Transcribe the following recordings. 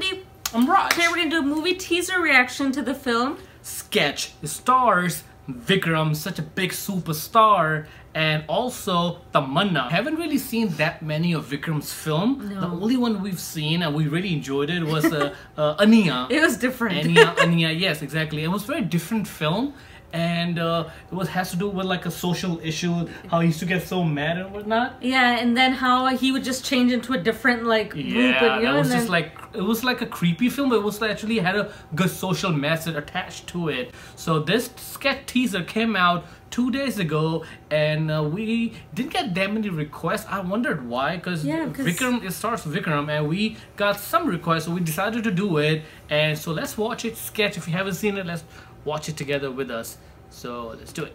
Deep. I'm Raj. Today we're gonna do a movie teaser reaction to the film. Sketch stars Vikram, such a big superstar, and also Tamannaah. Haven't really seen that many of Vikram's film. No. The only one we've seen and we really enjoyed it was uh, uh, Anniyan. It was different. Anniyan, Anniyan, yes, exactly. It was a very different film. And uh, it was has to do with like a social issue, how he used to get so mad and whatnot. yeah, and then how he would just change into a different like group, Yeah, and, you know, that was and just then, like it was like a creepy film, but it was actually had a good social message attached to it. So this sketch teaser came out two days ago, and uh, we didn't get that many requests. I wondered why, because Yeah, 'cause- Vikram it starts with Vikram, and we got some requests, so we decided to do it. And so let's watch it. Sketch. If you haven't seen it, let's watch it together with us. So let's do it.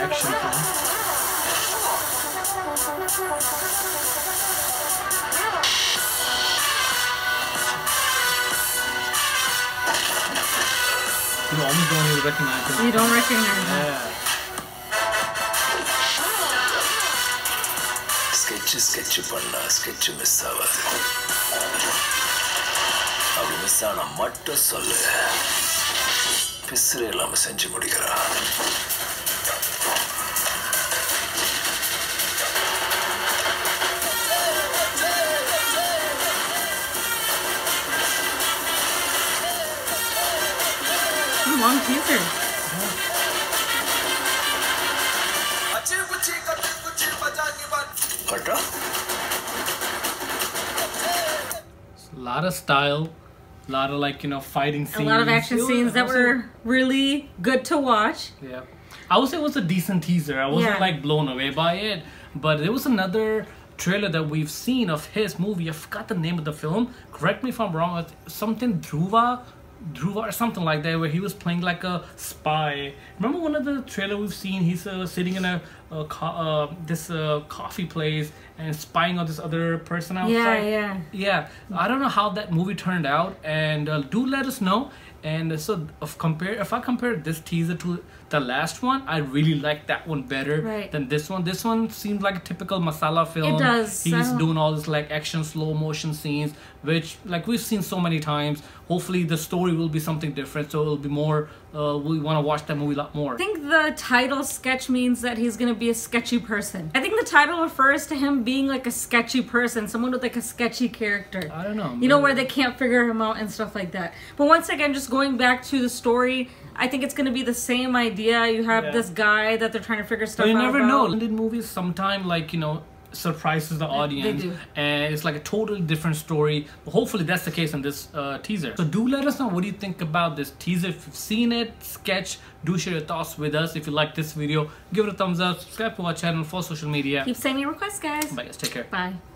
Action film. You almost don't even recognize him. you don't recognize him. Yeah. Sketch sketch பண்ணா sketch miss ஆகாது அப்படி miss ஆனா மட்டும் சொல்லு பிசுறு இல்லாம செஞ்சு முடிக்கிறான் Long teaser. cancer. It's a lot of style, a lot of like you know fighting scenes, a lot of action scenes that were really good to watch. Yeah, I would say it was a decent teaser. I wasn't yeah. like blown away by it, but there was another trailer that we've seen of his movie. I forgot the name of the film. Correct me if I'm wrong. Something Dhruva Dhruva or something like that, where he was playing like a spy. Remember one of the trailer we've seen? He's uh, sitting in a, a co- uh, this uh, coffee place and spying on this other person outside. Yeah, yeah. Yeah, I don't know how that movie turned out, and uh, do let us know. And so, if compare if I compare this teaser to the last one, I really like that one better Right. than this one. This one seems like a typical masala film. It does. He's doing all this like action slow motion scenes, which like we've seen so many times. Hopefully, the story will be something different, so it'll be more. Uh, we want to watch that movie a lot more. I think the title sketch means that he's gonna be a sketchy person. I think the title refers to him being like a sketchy person, someone with like a sketchy character. I don't know. You know where they can't figure him out and stuff like that. But once again, just going back to the story, I think it's gonna be the same idea. You have Yeah. this guy that they're trying to figure stuff But you out. never about. know. London movies sometime like you know surprises the audience, do. and it's like a totally different story. Hopefully, that's the case in this uh, teaser. So do let us know what do you think about this teaser. If you've seen it, sketch. Do share your thoughts with us. If you like this video, give it a thumbs up. Subscribe to our channel for social media. Keep sending your requests, guys. Bye guys. Take care. Bye.